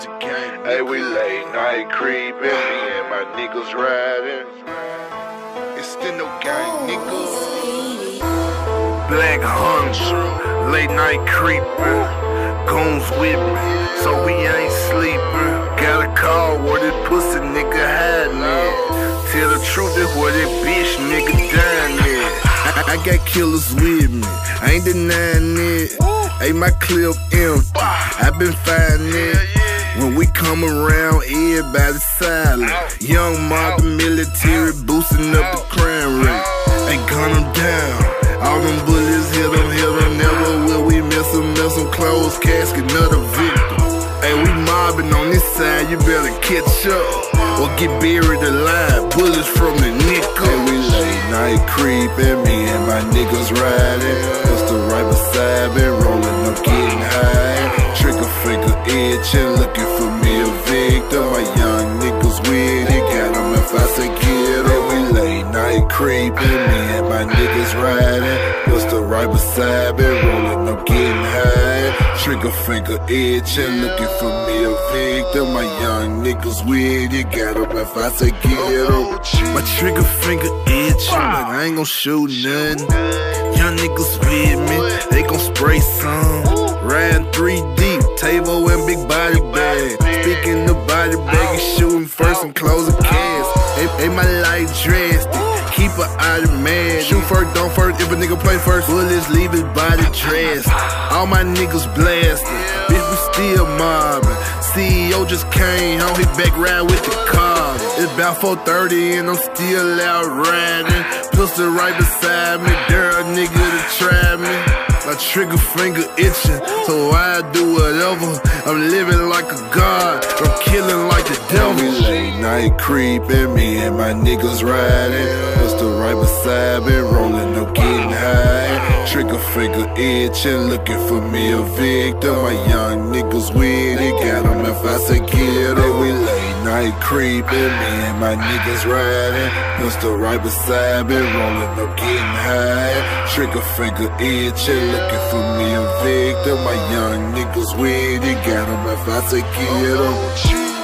music game. Hey, we late night creeping, me and my niggas riding. It's still no gang, niggas. Black Hunter, late night creeping, goons with me, so we ain't sleeping. Got a call where this pussy nigga hiding at. Tell the truth, is where that bitch nigga dying. I, I got killers with me, I ain't denying it. Hey, my clip empty, I been finding it. When we come around, everybody silent. Young mob, military boosting up the crime rate. Ain't gun them down. All them bullets hit them, hit them. Never will we miss them, miss them. Closed casket, another victim. Hey, we mobbing on this side, you better catch up or get buried alive. Bullets from the nickel. Hey, we late night creeping, me and my niggas riding. Pistol right beside me, rolling up, getting high. Trigger finger itching, looking My young niggas with it, got 'em if I say get. Hey, we late night creeping, me and my niggas riding. Pistol right beside me, rolling up, getting high. Trigger finger itching, looking for me a victim. My young niggas with it, got 'em if I say get 'em. My trigger finger itching, I ain't gon' shoot nothing. Young niggas with me, they gon' spray some. Riding three deep, table and big body shooting first and closing cast. Hey, hey, my life dressed. keep an eye to man. Shoot first, don't first, if a nigga play first. Bullets leave his body dressed. All my niggas blasted, bitch, we still mobbing. CEO just came home, he back ride with the car. It's about 4:30 and I'm still out riding. Pistol right beside me, dare a nigga to try me. My trigger finger itching, so I do whatever. I'm living like a god, I'm killing like the devil. night creeping, me and my niggas riding. Pistol right beside me, rolling up, getting high. Trigger finger itching, looking for me a victim. My young niggas with it, got 'em if I say night creeping, me and my niggas riding. Pistol right beside me, rolling up, getting high. Trigger finger itching, looking for me a victim. My young niggas with it, got 'em if I say get 'em.